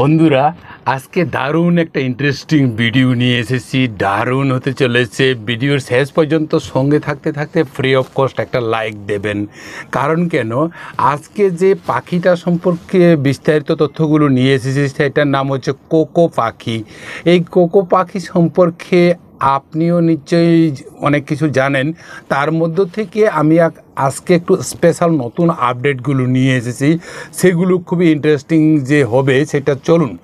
বন্ধুরা, আজকে দারুণ একটা ইন্টারেস্টিং ভিডিও নিয়ে এসেছি, দারুণ হতে চলেছে। ভিডিওর শেষ পর্যন্ত সঙ্গে থাকতে থাকতে ফ্রি অফ কস্ট একটা লাইক দেবেন। কারণ কেন? আজকে যে পাখিটা সম্পর্কে বিস্তারিত তথ্যগুলো নিয়ে এসেছি, সেটার নাম হচ্ছে কোকো পাখি। এই কোকো পাখি সম্পর্কে আপনিও নিশ্চয়ই অনেক কিছু জানেন। তার মধ্য থেকে আমি আজকে একটু স্পেশাল নতুন আপডেটগুলো নিয়ে এসেছি। সেগুলো খুবই ইন্টারেস্টিং যে হবে সেটা চলুন।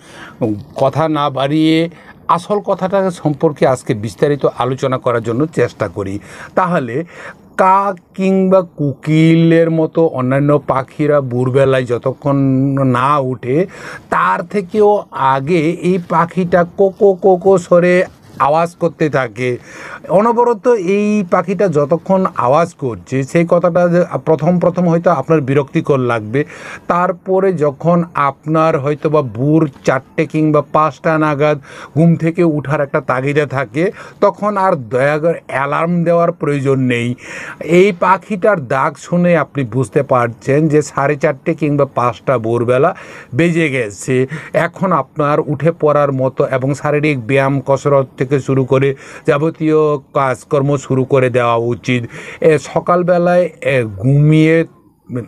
কথা না বাড়িয়ে আসল কথাটা সম্পর্কে আজকে বিস্তারিত আলোচনা করার জন্য চেষ্টা করি। তাহলে, কাক কিংবা কুকিলের মতো অন্যান্য পাখিরা ভোরবেলায় যতক্ষণ না উঠে, তার থেকেও আগে এই পাখিটা কোকো কোকো সরে আওয়াজ করতে থাকে। অনবরত এই পাখিটা যতক্ষণ আওয়াজ করছে, সেই কথাটা প্রথম প্রথম হয়তো আপনার বিরক্তিকর লাগবে। তারপরে যখন আপনার হয়তো বা বুর চারটে কিংবা পাঁচটা নাগাদ ঘুম থেকে উঠার একটা তাগিদা থাকে, তখন আর দয়া করে অ্যালার্ম দেওয়ার প্রয়োজন নেই। এই পাখিটার ডাক শুনে আপনি বুঝতে পারছেন যে সাড়ে চারটে কিংবা পাঁচটা ভোরবেলা বেজে গেছে। এখন আপনার উঠে পড়ার মতো এবং শারীরিক ব্যায়াম, কসরত থেকে শুরু করে যাবতীয় কাজকর্ম শুরু করে দেওয়া উচিত। সকালবেলায় ঘুমিয়ে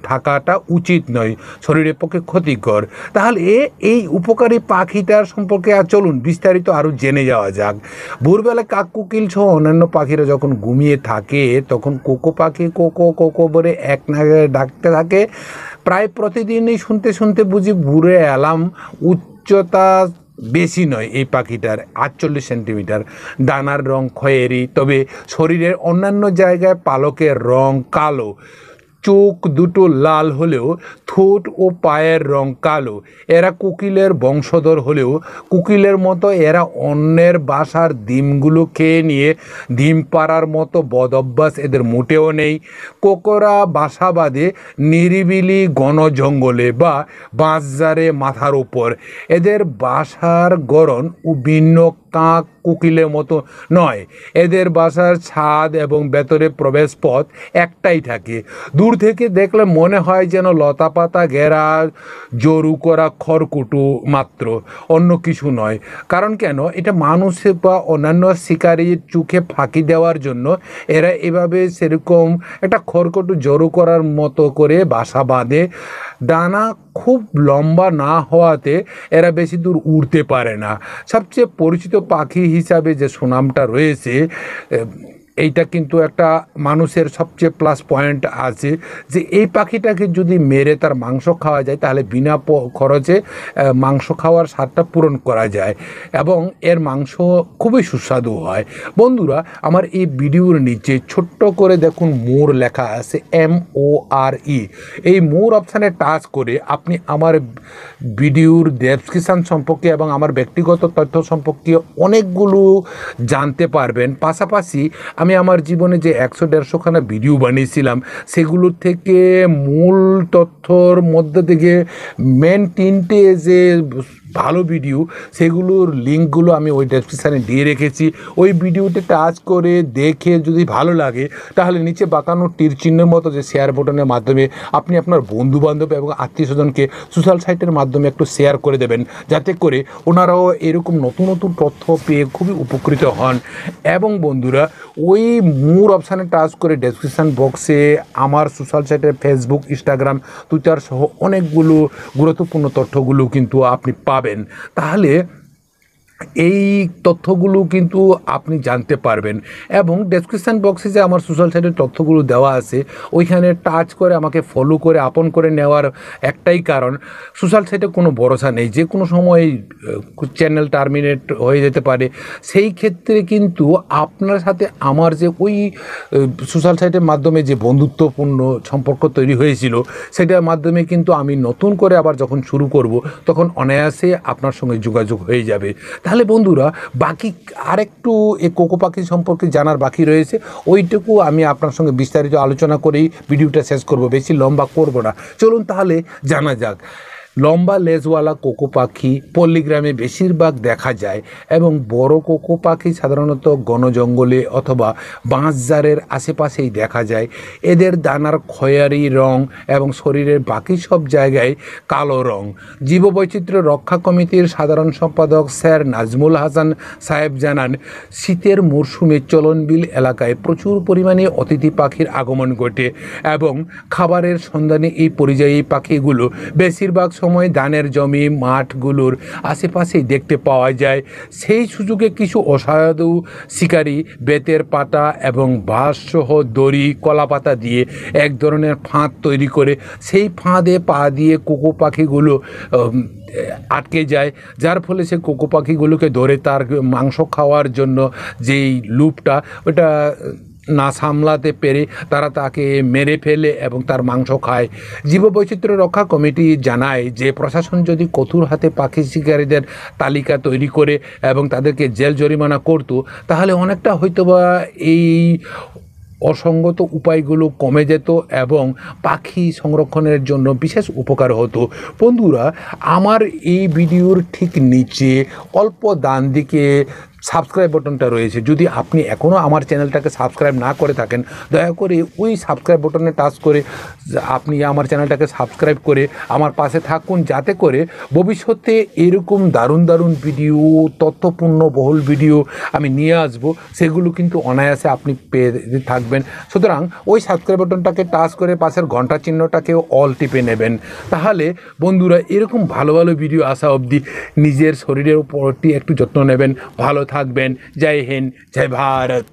থাকাটা উচিত নয়, শরীরের পক্ষে ক্ষতিকর। তাহলে এ- এই উপকারী পাখিটার সম্পর্কে আর চলুন বিস্তারিত আরও জেনে যাওয়া যাক। ভোরবেলা কাক কুকিল সহ অন্যান্য পাখিরা যখন ঘুমিয়ে থাকে, তখন কোকো পাখি কোকো কোকো বলে এক নাগে ডাকতে থাকে। প্রায় প্রতিদিনই শুনতে শুনতে বুঝি ভুরে অ্যালার্ম, উচ্চতা বেশি নয়, এই পাখিটার আটচল্লিশ সেন্টিমিটার। ডানার রং খয়েরি, তবে শরীরের অন্যান্য জায়গায় পালকের রং কালো। চোখ দুটো লাল হলেও ঠোঁট ও পায়ের রং কালো। এরা কোকিলের বংশধর হলেও কুকিলের মতো এরা অন্যের বাসার ডিমগুলো খেয়ে নিয়ে ডিম পাড়ার মতো বদ অভ্যাস এদের মোটেও নেই। কোকরা বাসা বাঁধে নিরিবিলি ঘন জঙ্গলে বা বাঁশঝাড়ে মাথার উপর। এদের বাসার গড়ন ও ভিন্ন কাক কোকিলের মতো নয়। এদের বাসার ছাদ এবং ভেতরে প্রবেশ পথ একটাই থাকে। দূর থেকে দেখলে মনে হয় যেন লতাপাতা, ঘেরা, জরু করা খড়কুটো মাত্র, অন্য কিছু নয়। কারণ কেন? এটা মানুষের বা অন্যান্য শিকারীর চোখে ফাঁকি দেওয়ার জন্য এরা এভাবে সেরকম একটা খড়কুটো জড়ো করার মতো করে বাসা বাঁধে। ডানা খুব লম্বা না হওয়াতে এরা বেশি দূর উড়তে পারে না। সবচেয়ে পরিচিত পাখি হিসাবে যে সুনামটা রয়েছে এইটা কিন্তু একটা মানুষের সবচেয়ে প্লাস পয়েন্ট আছে যে এই পাখিটাকে যদি মেরে তার মাংস খাওয়া যায়, তাহলে বিনা খরচে মাংস খাওয়ার স্বাদটা পূরণ করা যায় এবং এর মাংস খুবই সুস্বাদু হয়। বন্ধুরা, আমার এই ভিডিওর নিচে ছোট্ট করে দেখুন মোর লেখা আছে এম ও আর ই। এই মোর অপশানে টাচ করে আপনি আমার ভিডিওর ডেসক্রিপশান সম্পর্কে এবং আমার ব্যক্তিগত তথ্য সম্পর্কে অনেকগুলো জানতে পারবেন। পাশাপাশি আমি আমার জীবনে যে একশো দেড়শোখানা ভিডিও বানিয়েছিলাম সেগুলোর থেকে মূল তথ্যর মধ্যে থেকে মেন তিনটে যে ভালো ভিডিও সেগুলোর লিঙ্কগুলো আমি ওই ডেসক্রিপশানে দিয়ে রেখেছি। ওই ভিডিওতে টাচ করে দেখে যদি ভালো লাগে, তাহলে নিচে বাঁকানো তীর চিহ্নের মতো যে শেয়ার বাটনের মাধ্যমে আপনি আপনার বন্ধু বান্ধব এবং আত্মীয় স্বজনকে সোশ্যাল সাইটের মাধ্যমে একটু শেয়ার করে দেবেন। যাতে করে ওনারাও এরকম নতুন নতুন তথ্য পেয়ে খুবই উপকৃত হন। এবং বন্ধুরা, ওই মোর অপশানে টাচ করে ডেসক্রিপশান বক্সে আমার সোশ্যাল সাইটের ফেসবুক ইনস্টাগ্রাম টুইটার সহ অনেকগুলো গুরুত্বপূর্ণ তথ্যগুলো কিন্তু আপনি পাবেন। তাহলে এই তথ্যগুলো কিন্তু আপনি জানতে পারবেন। এবং ডেসক্রিপশান বক্সে যে আমার সোশ্যাল সাইটের তথ্যগুলো দেওয়া আছে, ওইখানে টাচ করে আমাকে ফলো করে, আপন করে নেওয়ার একটাই কারণ সোশ্যাল সাইটে কোনো ভরসা নেই। যে কোনো সময় চ্যানেল টার্মিনেট হয়ে যেতে পারে। সেই ক্ষেত্রে কিন্তু আপনার সাথে আমার যে ওই সোশ্যাল সাইটের মাধ্যমে যে বন্ধুত্বপূর্ণ সম্পর্ক তৈরি হয়েছিল, সেটার মাধ্যমে কিন্তু আমি নতুন করে আবার যখন শুরু করব, তখন অনায়াসে আপনার সঙ্গে যোগাযোগ হয়ে যাবে। তাহলে বন্ধুরা, বাকি আরেকটু এই কোকো পাখি সম্পর্কে জানার বাকি রয়েছে, ওইটুকু আমি আপনার সঙ্গে বিস্তারিত আলোচনা করেই ভিডিওটা শেষ করব, বেশি লম্বা করব না। চলুন তাহলে জানা যাক। লম্বা লেজওয়ালা কোকো পাখি পল্লীগ্রামে বেশিরভাগ দেখা যায় এবং বড় কোকো পাখি সাধারণত গণজঙ্গলে অথবা বাঁশঝাড়ের আশেপাশেই দেখা যায়। এদের দানার খয়েরি রং এবং শরীরের বাকি সব জায়গায় কালো রং। জীববৈচিত্র্য রক্ষা কমিটির সাধারণ সম্পাদক স্যার নাজমুল হাসান সাহেব জানান, শীতের মরশুমে চলনবিল এলাকায় প্রচুর পরিমাণে অতিথি পাখির আগমন ঘটে এবং খাবারের সন্ধানে এই পরিযায়ী পাখিগুলো বেশিরভাগ সময় ধানের জমি, মাঠগুলোর আশেপাশেই দেখতে পাওয়া যায়। সেই সুযোগে কিছু অসাধু শিকারী বেতের পাতা এবং বাঁশসহ দড়ি, কলাপাতা দিয়ে এক ধরনের ফাঁদ তৈরি করে সেই ফাঁদে পা দিয়ে কুকু পাখিগুলো আটকে যায়। যার ফলে সে কোকো পাখিগুলোকে ধরে তার মাংস খাওয়ার জন্য যেই লুপটা, ওটা না সামলাতে পেরে তারা তাকে মেরে ফেলে এবং তার মাংস খায়। জীববৈচিত্র্য রক্ষা কমিটি জানায় যে প্রশাসন যদি কঠোর হাতে পাখি শিকারীদের তালিকা তৈরি করে এবং তাদেরকে জেল জরিমানা করতো, তাহলে অনেকটা হয়তোবা এই অসঙ্গত উপায়গুলো কমে যেত এবং পাখি সংরক্ষণের জন্য বিশেষ উপকার হতো। বন্ধুরা, আমার এই ভিডিওর ঠিক নিচে অল্প ডান দিকে সাবস্ক্রাইব বাটনটা রয়েছে। যদি আপনি এখনও আমার চ্যানেলটাকে সাবস্ক্রাইব না করে থাকেন, দয়া করে ওই সাবস্ক্রাইব বাটনে টাচ করে আপনি আমার চ্যানেলটাকে সাবস্ক্রাইব করে আমার পাশে থাকুন। যাতে করে ভবিষ্যতে এরকম দারুণ দারুণ ভিডিও, তথ্যপূর্ণ বহুল ভিডিও আমি নিয়ে আসব। সেগুলো কিন্তু অনায়াসে আপনি পেয়ে থাকবেন। সুতরাং ওই সাবস্ক্রাইব বাটনটাকে টাচ করে পাশের ঘণ্টা চিহ্নটাকেও অল টিপে নেবেন। তাহলে বন্ধুরা, এরকম ভালো ভালো ভিডিও আসা অবধি নিজের শরীরের উপরটি একটু যত্ন নেবেন, ভালো থাকবেন জয় হিন্দ জয় ভারত